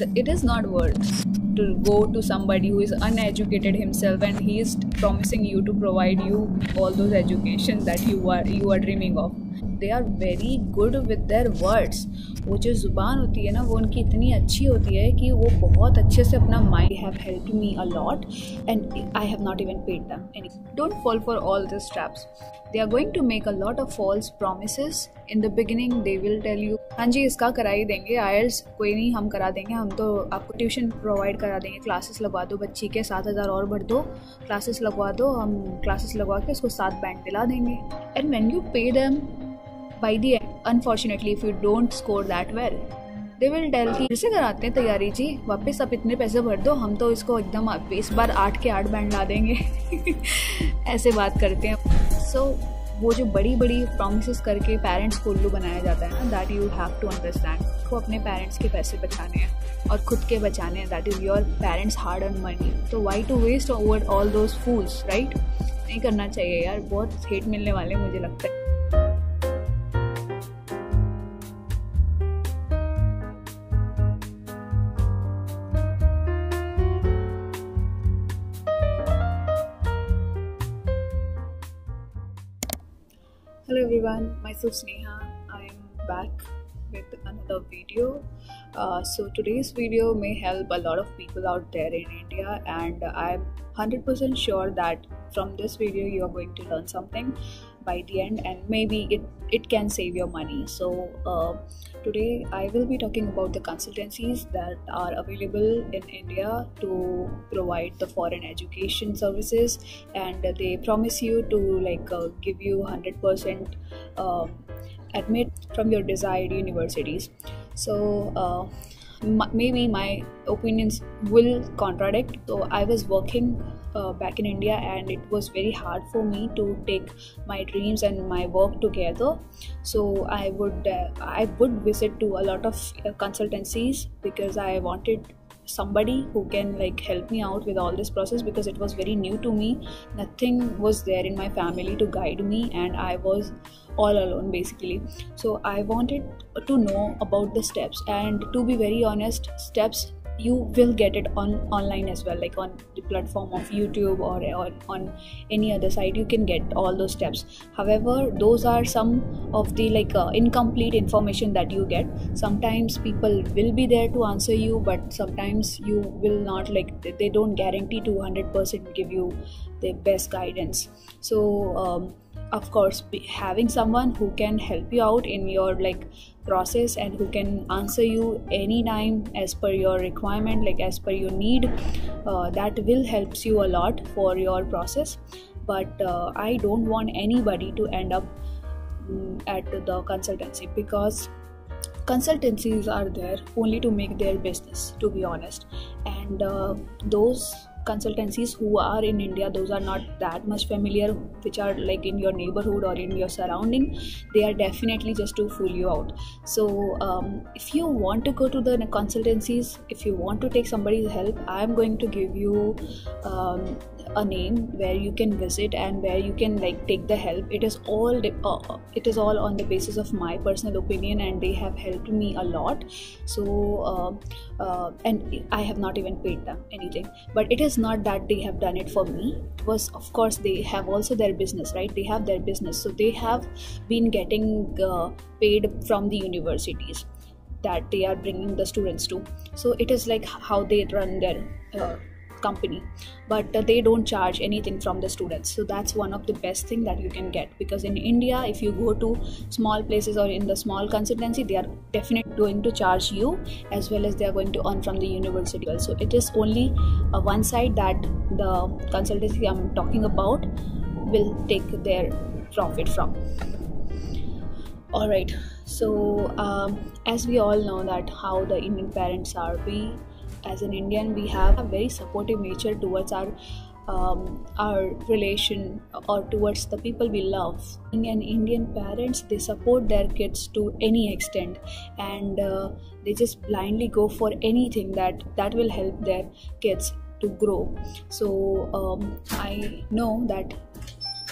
it is not worth to go to somebody who is uneducated himself and he is promising you to provide you all those education that you are you are dreaming of. They are very good with their words. वो जो ज़ुबान होती है ना, वो उनकी इतनी अच्छी होती है कि वो बहुत अच्छे से अपना mind have help me a lot and I have not even paid them any don't fall for all this traps they are going to make a lot of false promise in the beginning they will tell you हाँ जी, इसका करा ही देंगे IELTS कोई नहीं, हम करा देंगे, हम तो आपको ट्यूशन प्रोवाइड करा देंगे क्लासेस लगवा दो, बच्ची के सात हज़ार और भर दो क्लासेस लगवा दो, हम क्लासेस लगवा के उसको सात बैंड दिला देंगे. And when you pay them by the unfortunately if you don't score that well they will tell कि फिर कराते हैं तैयारी जी वापस आप इतने पैसे भर दो हम तो इसको एकदम इस बार आठ के आठ बैंड ला देंगे। ऐसे बात करते हैं। सो so, वो जो बड़ी बड़ी प्रोमिस करके पेरेंट्स को उल्लू बनाया जाता है ना that you have to understand को अपने पेरेंट्स के पैसे बचाने हैं और खुद के बचाने हैं। That is your parents hard earn money तो why to waste over all those fools right नहीं करना चाहिए यार बहुत हेट मिलने वाले मुझे लगता है। Everyone. Myself sneha. I'm back with another video. Uh, so today's video may help a lot of people out there in india and i'm 100% sure that from this video you are going to learn something by the end and maybe it, it can save your money. So uh, today i will be talking about the consultancies that are available in india to provide the foreign education services and they promise you to like uh, give you 100% uh, admit from your desired universities. So uh, maybe my opinions will contradict. So i was working uh, back in india and it was very hard for me to take my dreams and my work together. So i would uh, i would visit to a lot of uh, consultancies because i wanted somebody who can like help me out with all this process because it was very new to me. Nothing was there in my family to guide me and i was all alone basically. So i wanted to know about the steps and to be very honest steps you will get it on online as well like on the platform of youtube or, or on any other site you can get all those steps. However those are some of the like uh, incomplete information that you get. Sometimes people will be there to answer you but sometimes you will not like they don't guarantee to 100% give you the best guidance. So um, of course having someone who can help you out in your like process and who can answer you anytime as per your requirement like as per your need uh, that will helps you a lot for your process. But uh, i don't want anybody to end up um, at the consultancy because consultancies are there only to make their business to be honest. And uh, those consultancies who are in india those are not that much familiar which are like in your neighborhood or in your surrounding they are definitely just to fool you out. So um, if you want to go to the consultancies if you want to take somebody's help i am going to give you um, a name where you can visit and where you can like take the help. It is all uh, uh, it is all on the basis of my personal opinion and they have helped me a lot. So uh, uh, and i have not even paid them anything. But it is not that they have done it for me. It was of course they have also their business right? They have their business. So they have been getting uh, paid from the universities that they are bringing the students to. So it is like how they run their uh, company but uh, they don't charge anything from the students. So that's one of the best thing that you can get because in india if you go to small places or in the small consultancy they are definitely going to charge you as well as they are going to earn from the university so it is only uh, one side that the consultancy i'm talking about will take their profit from. All right. So um, as we all know that how the indian parents are we as an Indian, we have a very supportive nature towards our um, our relation or towards the people we love. And Indian parents they support their kids to any extent, and uh, they just blindly go for anything that that will help their kids to grow. So um, I know that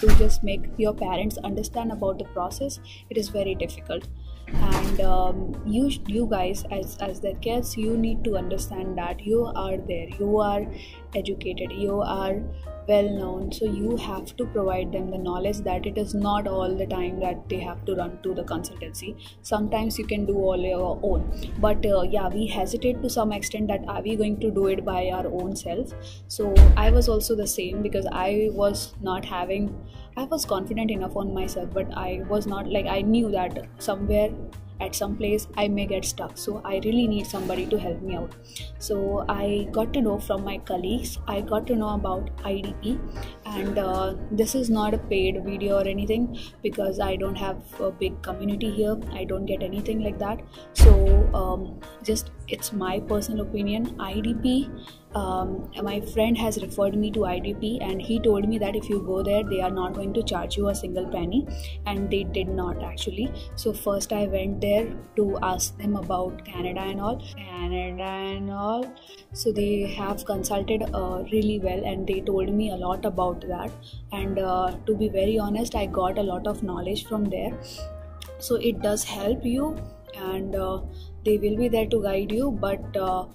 to just make your parents understand about the process, it is very difficult and um, you you guys as as the kids you need to understand that you are there. You are educated. You are well known so you have to provide them the knowledge that it is not all the time that they have to run to the consultancy. Sometimes you can do all your own. But uh, yeah we hesitate to some extent that are we going to do it by our own self? So i was also the same because i was not having i was confident enough on myself but i was not like i knew that somewhere at some place i may get stuck. So i really need somebody to help me out. So i got to know from my colleagues. I got to know about idp and uh, this is not a paid video or anything because i don't have a big community here. I don't get anything like that. So um, just it's my personal opinion. Idp um, my friend has referred me to idp and he told me that if you go there they are not going to charge you a single penny. And they did not actually. So first i went there to ask them about canada and all. Canada and all. So they have consulted uh, really well and they told me a lot about that. And uh, to be very honest i got a lot of knowledge from there. So it does help you and uh, they will be there to guide you but uh,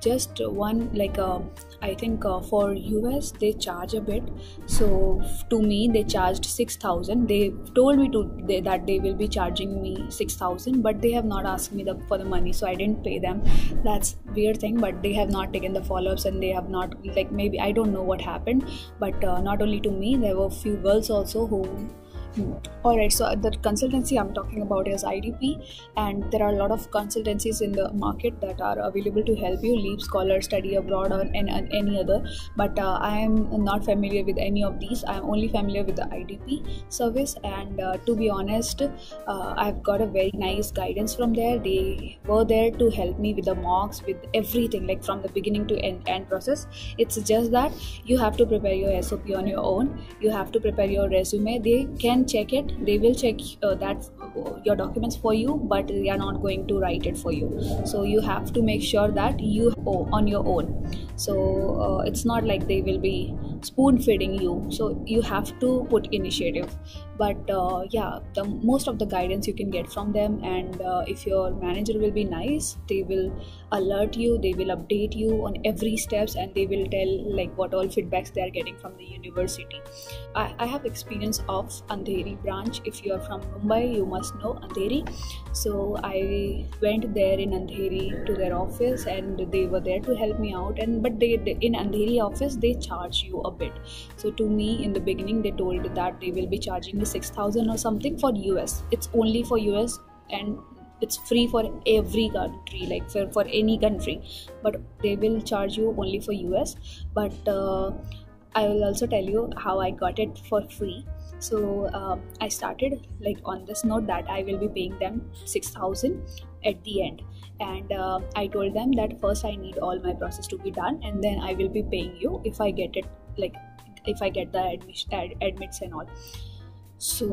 just one like uh, i think uh, for us they charge a bit. So to me they charged 6000 they told me to they, that they will be charging me 6000 but they have not asked me the, for the money so i didn't pay them. That's weird thing but they have not taken the follow-ups and they have not like maybe i don't know what happened but uh, not only to me there were few girls also who Alright, so the consultancy I'm talking about is IDP, and there are a lot of consultancies in the market that are available to help you Leap Scholar, study abroad, or any, any other. But uh, I am not familiar with any of these. I'm only familiar with the IDP service, and uh, to be honest, uh, I've got a very nice guidance from there. They were there to help me with the mocks, with everything, like from the beginning to end, end process. It's just that you have to prepare your SOP on your own. You have to prepare your resume. They can check it. They will check uh, that your documents for you but they are not going to write it for you. So you have to make sure that you oh, on your own. So uh, it's not like they will be spoon feeding you. So you have to put initiative. But uh, yeah the most of the guidance you can get from them and uh, if your manager will be nice they will alert you they will update you on every steps and they will tell like what all feedbacks they are getting from the university. I, I have experience of andheri branch. If you are from mumbai you must know andheri. So i went there in andheri to their office and they were there to help me out and but they, they in andheri office they charge you a bit. So to me in the beginning they told that they will be charging me 6000 or something for us it's only for us and it's free for every country like for, for any country. But they will charge you only for us but uh, i will also tell you how i got it for free so uh, i started like on this note that i will be paying them 6000 at the end. And uh, i told them that first i need all my process to be done and then i will be paying you if i get it like if i get the ad, admits and all. So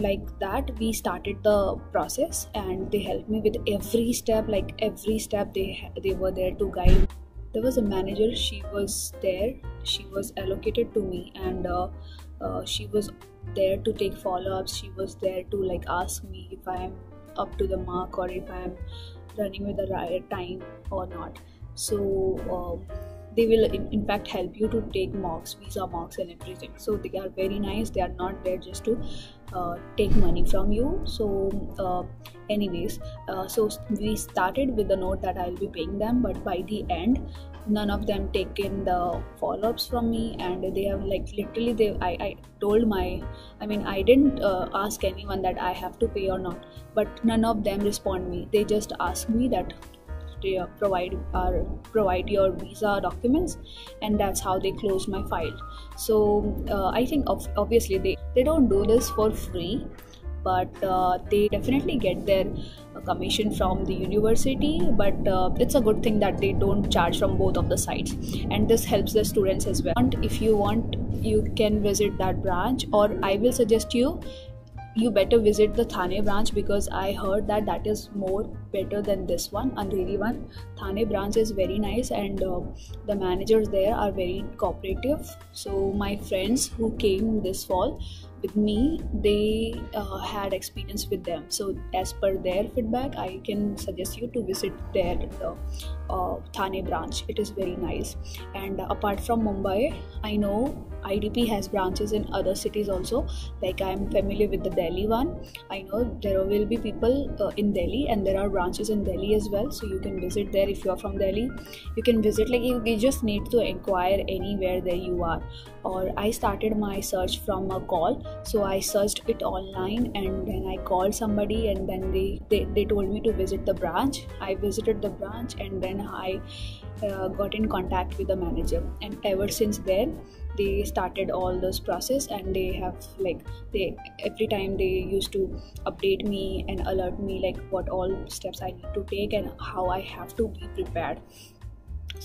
like that we started the process and they helped me with every step like every step they they were there to guide. There was a manager she was there. She was allocated to me and uh, uh, she was there to take follow-ups. She was there to like ask me if i am up to the mark or if i am running with the right time or not. So um, they will in, in fact help you to take mocks visa mocks and everything. So they are very nice. They are not there just to uh, take money from you. So uh, anyways uh, so we started with the note that i'll be paying them but by the end none of them taken the follow-ups from me and they have like literally they I, I told my i mean i didn't uh, ask anyone that i have to pay or not but none of them respond me. They just ask me that they provide or provide your visa documents? And that's how they close my file. So uh, i think obviously they they don't do this for free but uh, they definitely get their uh, commission from the university but uh, it's a good thing that they don't charge from both of the sides. And this helps the students as well. And if you want you can visit that branch or i will suggest you you better visit the thane branch because i heard that that is more better than this one andheri one. Thane branch is very nice and uh, the managers there are very cooperative. So my friends who came this fall with me they uh, had experience with them. So as per their feedback i can suggest you to visit their uh, uh, thane branch. It is very nice. And apart from mumbai i know idp has branches in other cities also. Like i'm familiar with the delhi one. I know there will be people uh, in delhi and there are branches in delhi as well. So you can visit there if you are from delhi. You can visit like you, you just need to inquire anywhere there you are. Or i started my search from a call so i searched it online and then i called somebody and then they they, they told me to visit the branch. I visited the branch and then i uh, got in contact with the manager. And ever since then they started all this process and they have like they every time they used to update me and alert me like what all steps i need to take and how i have to be prepared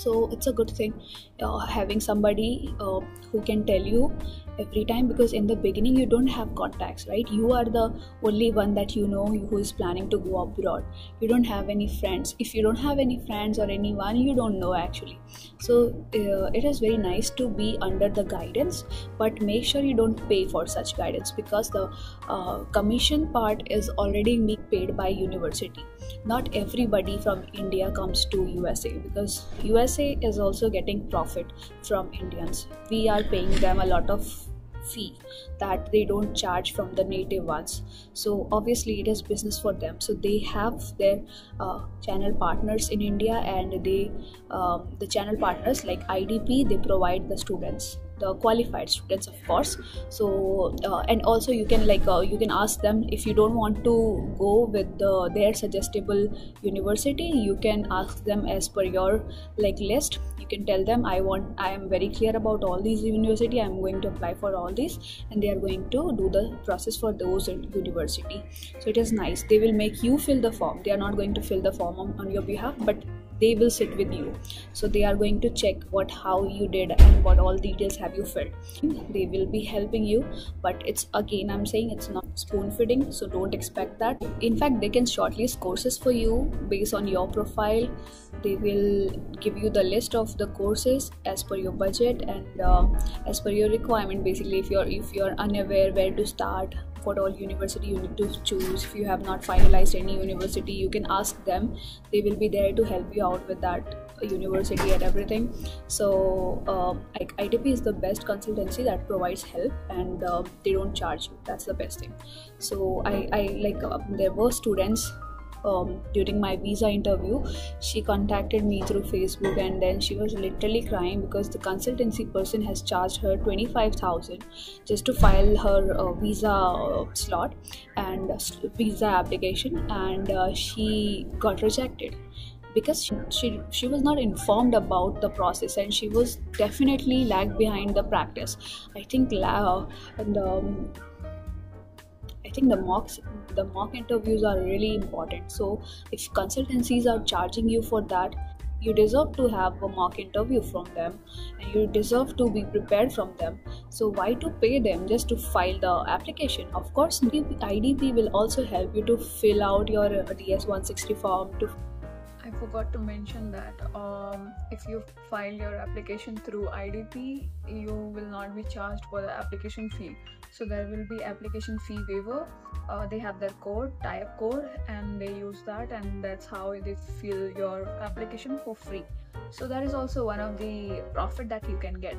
so it's a good thing uh, having somebody uh, who can tell you every time because in the beginning you don't have contacts right? You are the only one that you know who is planning to go abroad. You don't have any friends. If you don't have any friends or anyone you don't know actually. So uh, it is very nice to be under the guidance but make sure you don't pay for such guidance because the uh, commission part is already being paid by university. Not everybody from india comes to usa because usa is also getting profit from indians. We are paying them a lot of fee that they don't charge from the native ones. So obviously it is business for them. So they have their uh, channel partners in india and they um, the channel partners like idp they provide the students the qualified students of course. So uh, and also you can like uh, you can ask them if you don't want to go with the, their suggestible university you can ask them as per your like list. You can tell them i want i am very clear about all these university. I'm going to apply for all these and they are going to do the process for those university. So it is nice. They will make you fill the form. They are not going to fill the form on, on your behalf but they will sit with you. So they are going to check what how you did and what all details have you filled. They will be helping you but it's again i'm saying it's not spoon feeding so don't expect that. In fact they can shortlist courses for you based on your profile. They will give you the list of the courses as per your budget and uh, as per your requirement. Basically if you're if you're unaware where to start what all university you need to choose. If you have not finalized any university you can ask them. They will be there to help you out with that university and everything. So uh, idp is the best consultancy that provides help and uh, they don't charge you. That's the best thing. So i i like uh, there were students um, during my visa interview she contacted me through facebook and then she was literally crying because the consultancy person has charged her 25000 just to file her uh, visa uh, slot and visa application and uh, she got rejected because she, she, she was not informed about the process and she was definitely lagged behind the practice. I think uh, and um, I think the mocks the mock interviews are really important. So if consultancies are charging you for that, you deserve to have a mock interview from them and you deserve to be prepared from them so why to pay them just to file the application of course idp will also help you to fill out your ds 160 form to forgot to mention that um, if you file your application through IDP, you will not be charged for the application fee. So there will be application fee waiver. Uh, they have their code, tie-up code, and they use that, and that's how they fill your application for free. So that is also one of the profit that you can get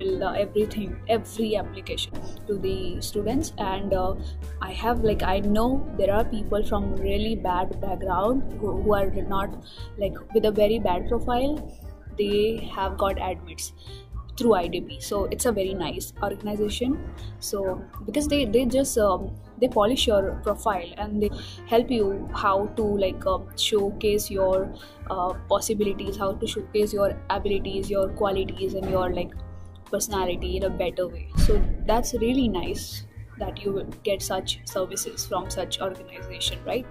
uh, everything every application to the students. And uh, i have like i know there are people from really bad background who, who are not like with a very bad profile they have got admits through idp so it's a very nice organization. So because they they just um, they polish your profile and they help you how to like uh, showcase your uh, possibilities how to showcase your abilities your qualities and your like personality in a better way. So that's really nice that you get such services from such organization right?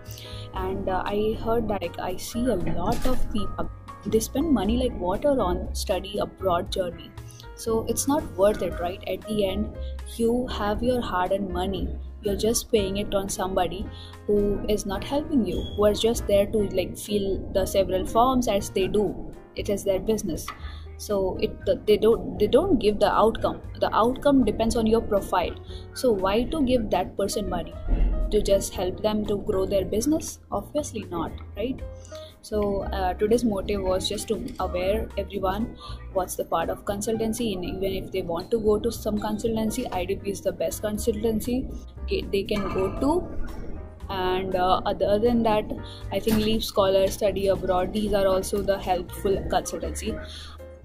And uh, i heard that like, i see a lot of people they spend money like water on study abroad journey. So it's not worth it right? At the end you have your hard earned money. You're just paying it on somebody who is not helping you who are just there to like fill the several forms as they do. It is their business so it they don't they don't give the outcome. The outcome depends on your profile. So why to give that person money? To just help them to grow their business? Obviously not right? So uh, today's motive was just to aware everyone what's the part of consultancy. And even if they want to go to some consultancy idp is the best consultancy. They can go to. And uh, other than that i think leap scholar study abroad these are also the helpful consultancy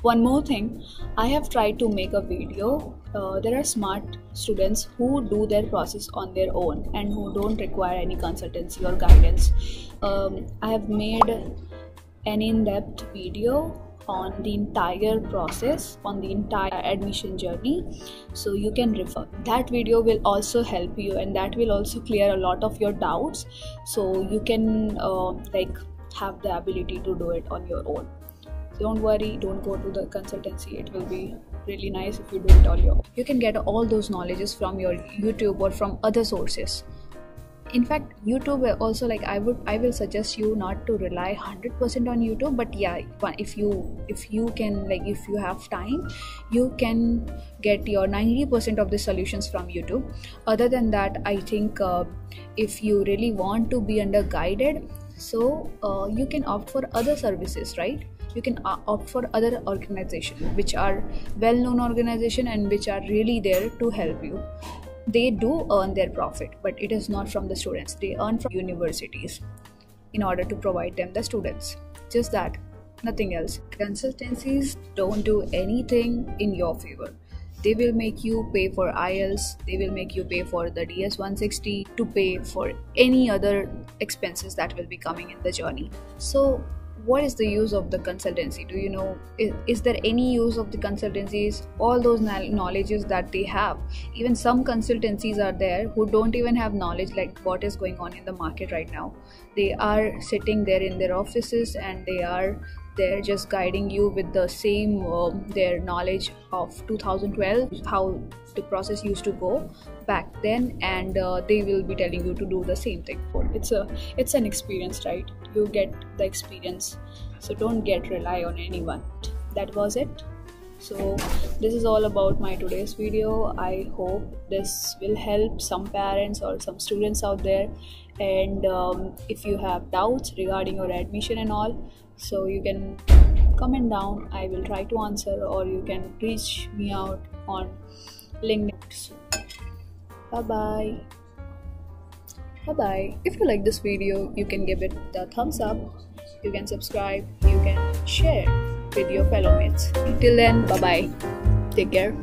one more thing i have tried to make a video. Uh, there are smart students who do their process on their own and who don't require any consultancy or guidance. Um, i have made an in-depth video on the entire process on the entire admission journey. So you can refer. That video will also help you and that will also clear a lot of your doubts. So you can uh, like have the ability to do it on your own don't worry don't go to the consultancy. It will be really nice if you do it all your own. You can get all those knowledges from your youtube or from other sources. In fact youtube also like i would i will suggest you not to rely 100% on youtube but yeah if you if you can like if you have time you can get your 90% of the solutions from youtube. Other than that i think uh, if you really want to be under guided so uh, you can opt for other services right you can opt for other organizations which are well known organization and which are really there to help you. They do earn their profit but it is not from the students. They earn from universities in order to provide them the students. Just that nothing else. Consultancies don't do anything in your favor. They will make you pay for IELTS, they will make you pay for the DS 160 to pay for any other expenses that will be coming in the journey. So, what is the use of the consultancy? Do you know is, is there any use of the consultancies? All those knowledges that they have. Even some consultancies are there who don't even have knowledge like what is going on in the market right now. They are sitting there in their offices and they are they're just guiding you with the same uh, their knowledge of 2012 how the process used to go back then and uh, they will be telling you to do the same thing. For it's a it's an experience right? You get the experience. So don't get rely on anyone. That was it. So this is all about my today's video. I hope this will help some parents or some students out there. And um, if you have doubts regarding your admission and all so you can comment down. I will try to answer or you can reach me out on linkedin. Bye bye bye bye if you like this video you can give it the thumbs up. You can subscribe. You can share with your fellow mates. Till then bye bye take care